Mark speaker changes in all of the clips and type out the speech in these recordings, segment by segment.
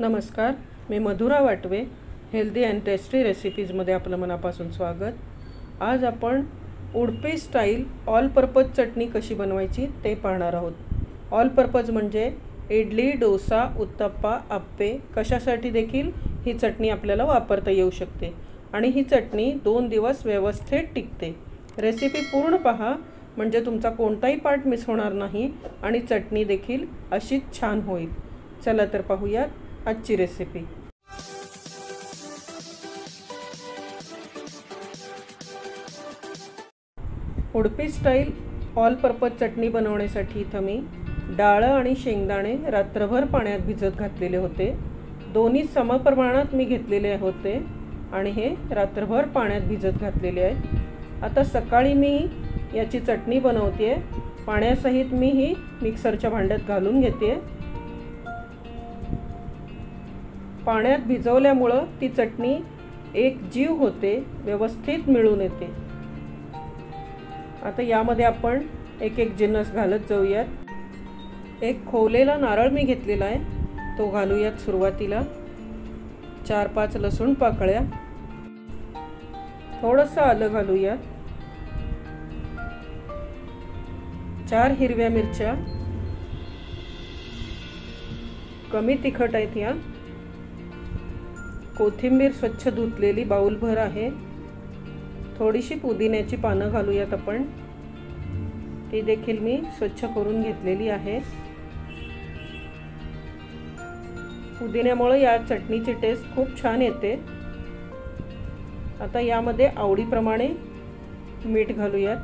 Speaker 1: नमस्कार मी Madhura Watve healthy and tasty रेसिपीजमध्ये आपलं मनापासून स्वागत. आज आपण उडपी स्टाईल ऑल पर्पज चटणी कशी बनवायची ते पाहणार आहोत. ऑल पर्पज म्हणजे इडली डोसा उत्तप्पा आप्पे कशासाठी देखील ही चटणी आपल्याला वापरता येऊ शकते आणि ही चटणी दोन दिवस व्यवस्थित टिकते. रेसिपी पूर्ण पहा म्हणजे तुमचा कोणताही पार्ट मिस होणार नाही आणि चटणी देखील अशीच छान होईल. चला तर पाहूयात. आजची recipe Udupi style all purpose चटणी बनवण्यासाठी इथं मी डाळं आणि शेंगदाणे रात्रभर पाण्यात भिजत घातलेले होते. दोन्ही समप्रमाणात मी घेतलेले होते आणि हे रात्रभर पाण्यात भिजत घातलेले आहेत आता सकाळी मी याची चटणी बनवते आहे पाण्यासहित मी ही मिक्सरच्या भांड्यात घालून घेते पाण्यात भिजवल्यामुळं ती चटणी एक जीव होते व्यवस्थित मिळून येते. आता यामध्ये आपण एक एक जिन्नस घालत जाऊयात. एक खोवलेला नारळ मी घेतलेला आहे तो घालूयात सुरुवातीला. चार पाच लसूण पाकळ्या. थोडंसं आलं घालूयात. चार हिरव्या मिरच्या. कमी तिखट आहेत या कोथिंबीर स्वच्छ धुतलेली बाऊलभर आहे. थोडीशी पुदिन्याची पानं घालूयात आपण. ती देखील मी स्वच्छ करून घेतलेली आहे. पुदिन्यामुळे या चटणीची टेस्ट खूप छान येते. आता यामध्ये आवडीप्रमाणे मीठ घालूयात.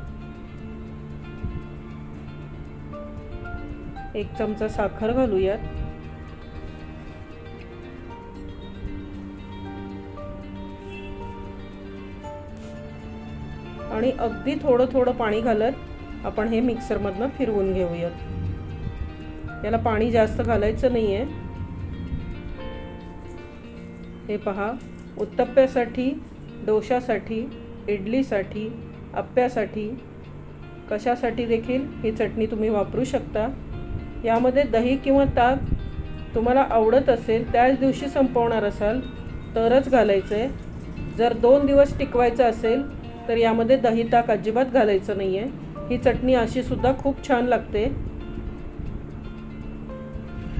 Speaker 1: एक चमचा साखर घालूयात. आणि अगदी थोडं थोडं पाणी घालत आपण हे मिक्सरमधनं फिरवून घेऊयात. याला पाणी जास्त घालायचं नाही आहे हे पहा उत्तप्प्यासाठी डोशासाठी इडलीसाठी आप्प्यासाठी कशासाठी देखील ही चटणी तुम्ही वापरू शकता. यामध्ये दही किंवा ताक तुम्हाला आवडत असेल त्याच दिवशी संपवणार असाल तरच घालायचं आहे जर दोन दिवस टिकवायचं असेल तर यामध्ये दही ताक अजिबात घालायचं नाही आहे ही चटणी अशी सुद्धा खूप छान लागते.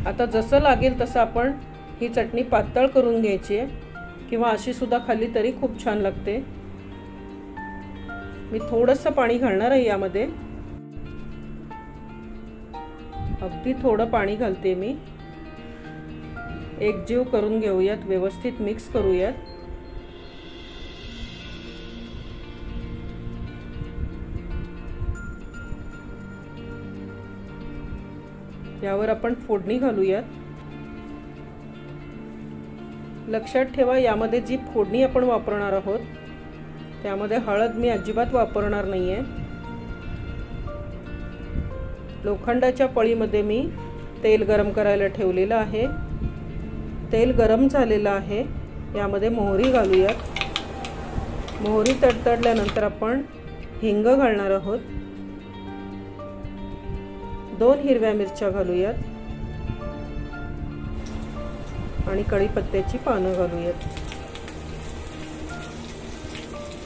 Speaker 1: आता जसं लागेल तसं आपण ही चटणी पातळ करून घ्यायची आहे. किंवा अशी सुद्धा खाल्ली तरी खूप छान लागते. मी थोडंसं पाणी घालणार आहे यामध्ये. अगदी थोडं पाणी घालते मी. एक जीव करून घेऊयात व्यवस्थित मिक्स करूयात. यावर आपण फोडणी घालूयात. लक्षात ठेवा यामध्ये जी फोडणी आपण वापरणार आहोत त्यामध्ये हळद मी अजिबात वापरणार नाही आहे लोखंडाच्या पळीमध्ये मी तेल गरम करायला ठेवलेलं आहे. तेल गरम झालेलं आहे. यामध्ये मोहरी घालूयात. मोहरी तडतडल्यानंतर आपण हिंग घालणार आहोत. दोन हिरव्या मिरच्या घालूयात. आणि कढीपत्त्याची पानं घालूयात.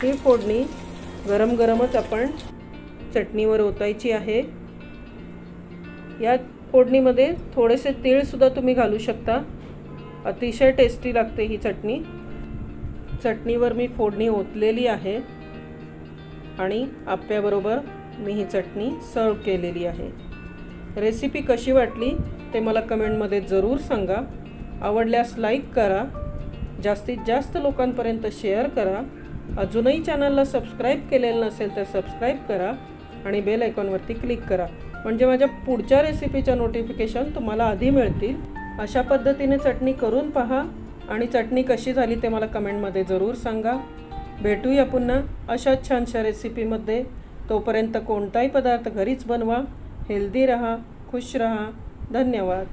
Speaker 1: ही फोडणी गरम गरमच आपण चटणीवर ओतायची आहे. या फोडणीमध्ये थोडेसे तीळसुद्धा तुम्ही घालू शकता. अतिशय टेस्टी लागते ही चटणी. चटणीवर मी फोडणी ओतलेली आहे. आणि आप्याबरोबर मी ही चटणी सर्व केलेली आहे. रेसिपी कशी वाटली ते मला कमेंटमध्ये जरूर सांगा. आवडल्यास लाईक करा. जास्तीत जास्त लोकांपर्यंत शेअर करा. अजूनही चॅनलला सबस्क्राईब केलेलं नसेल तर सबस्क्राईब करा आणि बेल आयकॉनवरती क्लिक करा. म्हणजे माझ्या पुढच्या रेसिपीच्या नोटिफिकेशन तुम्हाला आधी मिळतील. अशा पद्धतीने चटणी करून पहा आणि चटणी कशी झाली ते मला कमेंटमध्ये जरूर सांगा. भेटूया पुन्हा अशाच छानशा रेसिपीमध्ये तोपर्यंत कोणताही पदार्थ घरीच बनवा. हेल्दी रहा खुश रहा. धन्यवाद.